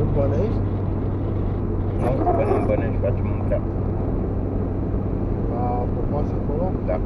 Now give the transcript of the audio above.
în Bănești? Nu, până în Bănești, facem un cap. La Popoasă acolo? Da.